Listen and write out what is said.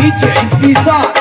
DJ Bizarre